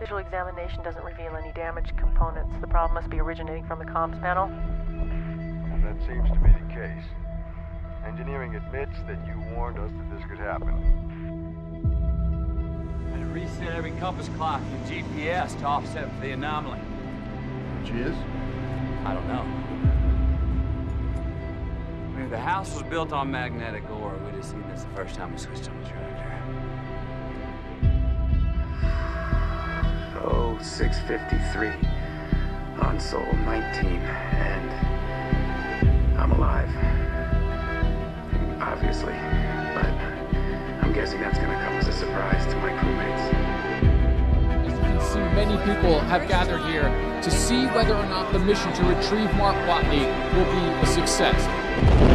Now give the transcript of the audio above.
Visual examination doesn't reveal any damaged components. The problem must be originating from the comms panel. Well, that seems to be the case. Engineering admits that you warned us that this could happen. And to reset every compass clock and GPS to offset for the anomaly. Which is? I don't know. I mean, if the house was built on magnetic ore, we'd have seen this the first time we switched on the tractor. Oh, 653 on Sol 19, and I'm alive. Obviously, but I'm guessing that's gonna come as a surprise to my crewmates. As you can see, many people have gathered here to see whether or not the mission to retrieve Mark Watney will be a success.